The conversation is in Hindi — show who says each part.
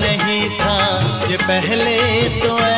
Speaker 1: नहीं था। ये पहले तो